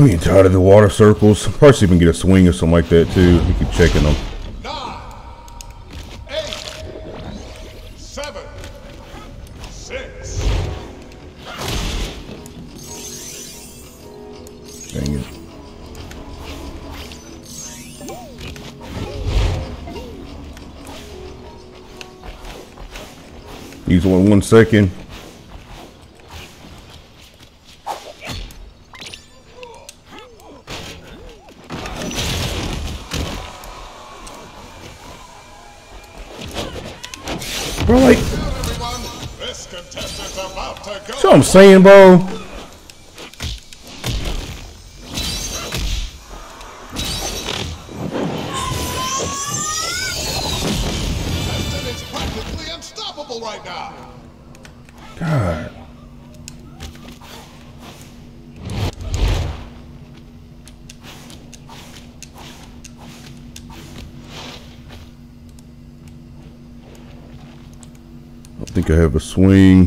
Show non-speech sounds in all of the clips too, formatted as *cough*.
I'm getting tired of the water circles. Probably see if we can get a swing or something like that too. We keep checking them. Dang it. Use one one second. Bro, like, everyone. This contestant's about to go. that's what I'm saying, bro. Contestant is practically unstoppable right now. God. Think I have a swing.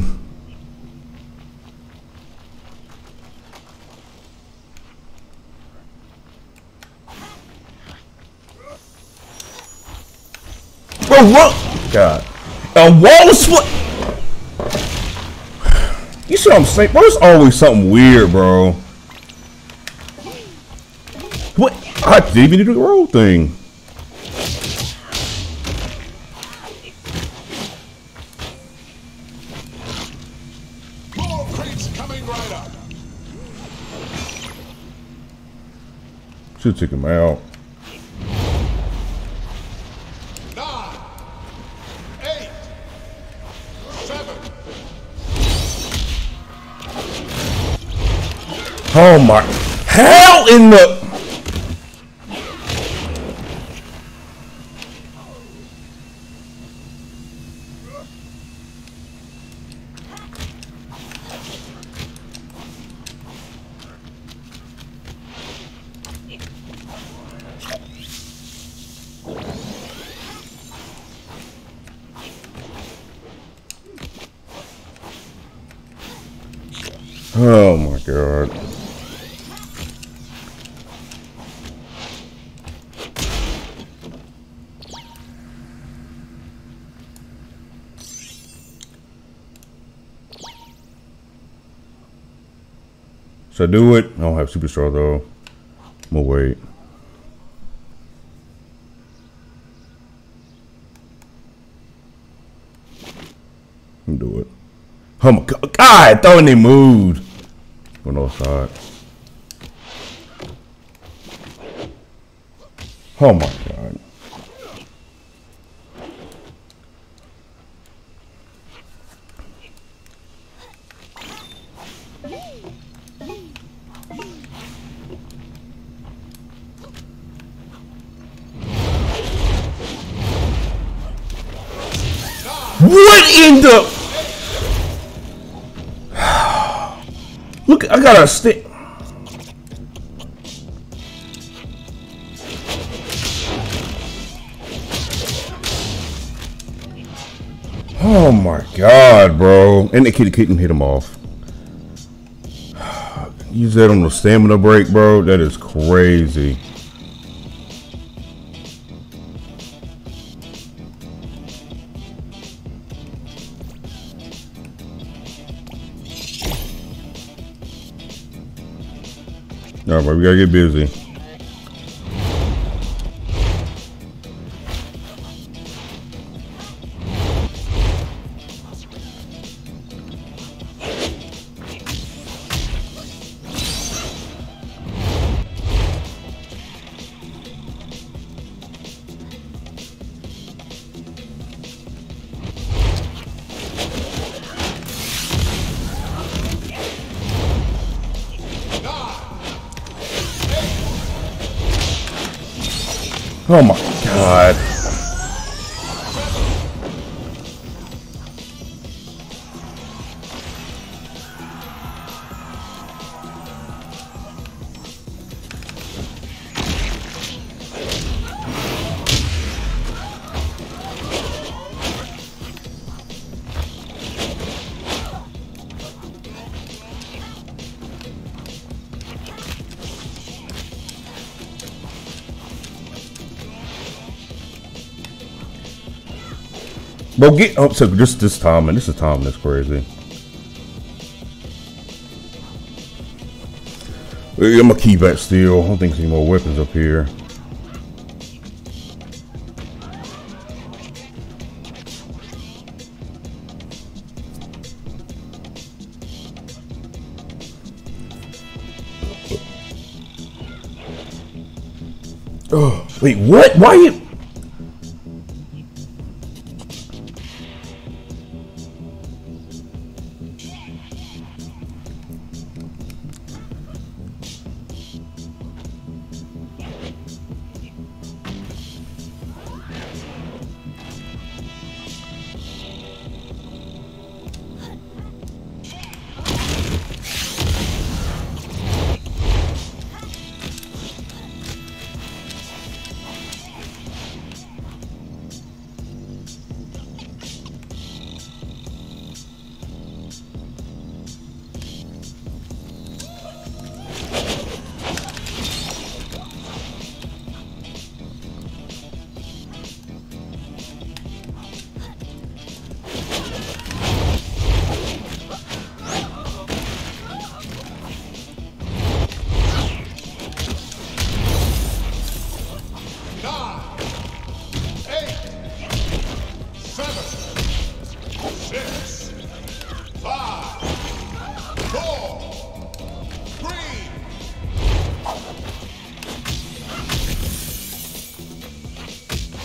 Bro, what? God. A wall split. You see what I'm saying? Bro, there's always something weird, bro. What? I didn't even do the roll thing. Crates coming right up. Should take him out. Oh my. Hell in the. Oh my god. I do it? I don't have superstar though. Gonna wait. Do it. Oh my god, God throwing they moved. Going oh, outside. Oh my god. What in the? I got a stick. Oh my god, bro. And the kid couldn't hit him off. *sighs* Use that on the stamina break, bro. That is crazy. All right, bro, we gotta get busy. Oh my god. Bro, get up. So just this time, man. This is time that's crazy. I'm gonna keep that still. I don't think there's any more weapons up here. Oh, wait, what? Why you?